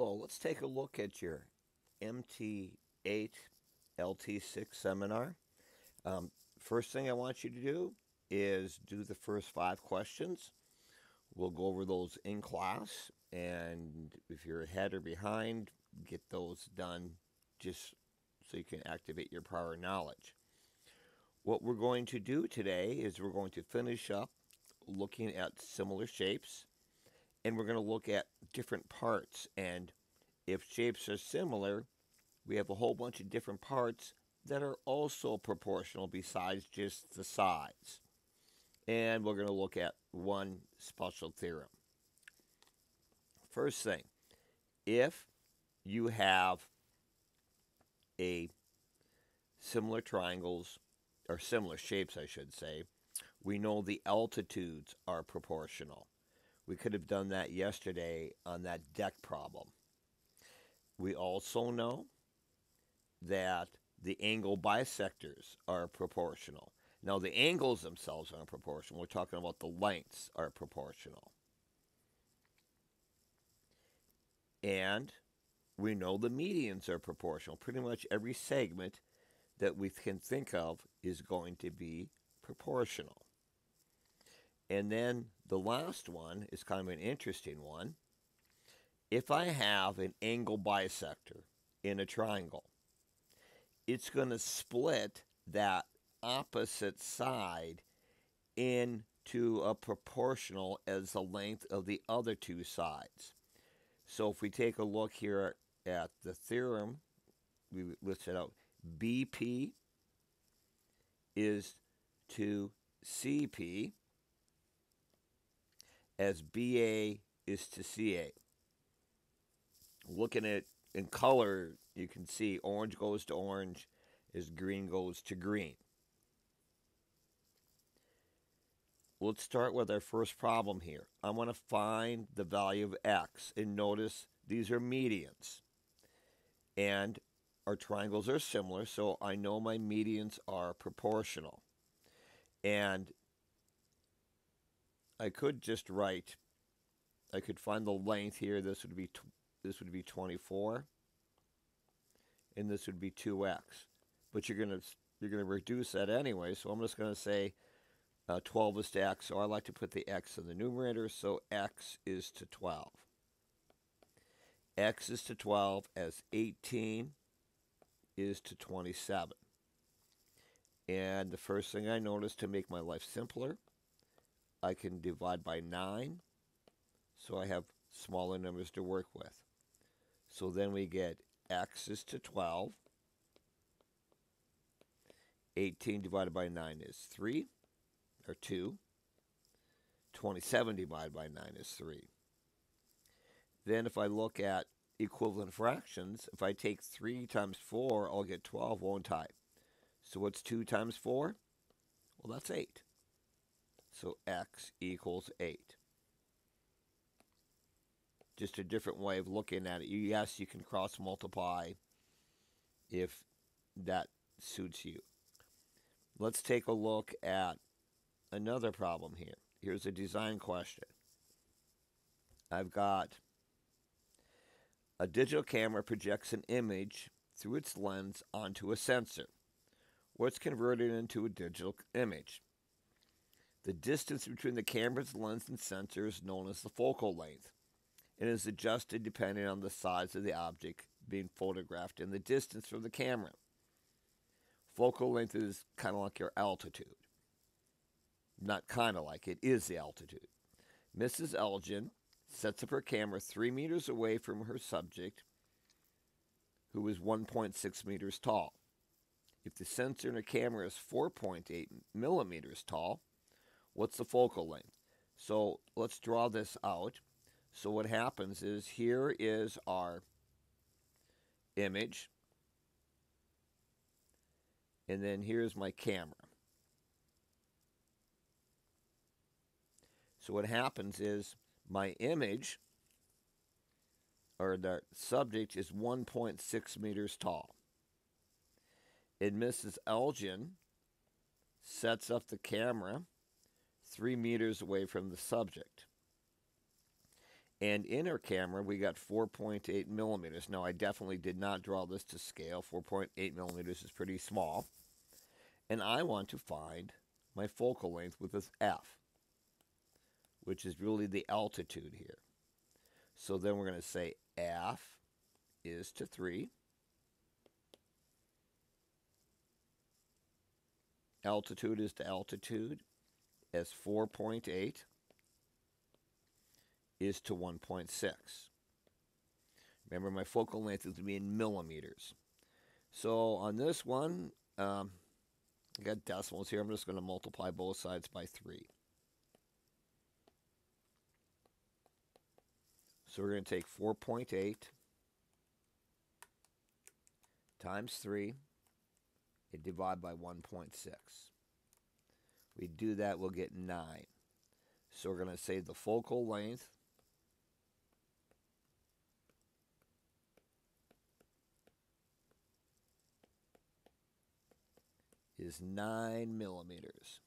Hello, let's take a look at your MT8 LT6 seminar. Um, first thing I want you to do is do the first five questions. We'll go over those in class, and if you're ahead or behind, get those done just so you can activate your prior knowledge. What we're going to do today is we're going to finish up looking at similar shapes and we're going to look at different parts and if shapes are similar we have a whole bunch of different parts that are also proportional besides just the size and we're going to look at one special theorem first thing if you have a similar triangles or similar shapes I should say we know the altitudes are proportional. We could have done that yesterday on that deck problem. We also know that the angle bisectors are proportional. Now, the angles themselves aren't proportional. We're talking about the lengths are proportional. And we know the medians are proportional. Pretty much every segment that we can think of is going to be proportional. And then the last one is kind of an interesting one. If I have an angle bisector in a triangle, it's going to split that opposite side into a proportional as the length of the other two sides. So if we take a look here at the theorem, we listed out BP is to CP as BA is to CA. Looking at in color, you can see orange goes to orange as green goes to green. Let's start with our first problem here. I want to find the value of x. And notice these are medians. And our triangles are similar, so I know my medians are proportional. And I could just write, I could find the length here. This would be this would be 24, and this would be 2x. But you're gonna you're gonna reduce that anyway. So I'm just gonna say uh, 12 is to x. So I like to put the x in the numerator. So x is to 12. x is to 12 as 18 is to 27. And the first thing I notice to make my life simpler I can divide by 9, so I have smaller numbers to work with. So then we get x is to 12. 18 divided by 9 is 3, or 2. 27 divided by 9 is 3. Then if I look at equivalent fractions, if I take 3 times 4, I'll get 12, won't I? So what's 2 times 4? Well, that's 8. So x equals 8. Just a different way of looking at it. Yes, you can cross multiply if that suits you. Let's take a look at another problem here. Here's a design question. I've got a digital camera projects an image through its lens onto a sensor, where it's converted into a digital image. The distance between the camera's lens and sensor is known as the focal length and is adjusted depending on the size of the object being photographed and the distance from the camera. Focal length is kind of like your altitude. Not kind of like, it is the altitude. Mrs. Elgin sets up her camera three meters away from her subject, who is 1.6 meters tall. If the sensor in a camera is 4.8 millimeters tall, what's the focal length? So let's draw this out. So what happens is here is our image. And then here's my camera. So what happens is my image or the subject is 1.6 meters tall. And Mrs. Elgin sets up the camera three meters away from the subject. And in our camera, we got 4.8 millimeters. Now, I definitely did not draw this to scale. 4.8 millimeters is pretty small. And I want to find my focal length with this f, which is really the altitude here. So then we're going to say f is to 3. Altitude is to altitude as 4.8 is to 1.6. Remember, my focal length is to be in millimeters. So on this one, um, I got decimals here. I'm just going to multiply both sides by 3. So we're going to take 4.8 times 3 and divide by 1.6. We do that, we'll get 9. So we're going to say the focal length is 9 millimeters.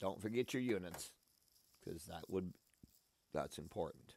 Don't forget your units because that would that's important.